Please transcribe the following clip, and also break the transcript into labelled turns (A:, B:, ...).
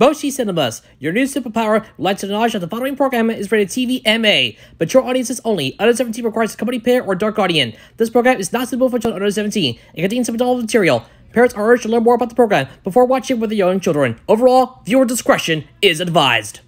A: Moshi Cinemas, your new superpower, would like to knowledge that the following program is rated TV MA. Mature audiences only. Under 17 requires a company pair or dark guardian. This program is not suitable for children under 17 and contains some adult material. Parents are urged to learn more about the program before watching with their young children. Overall, viewer discretion is advised.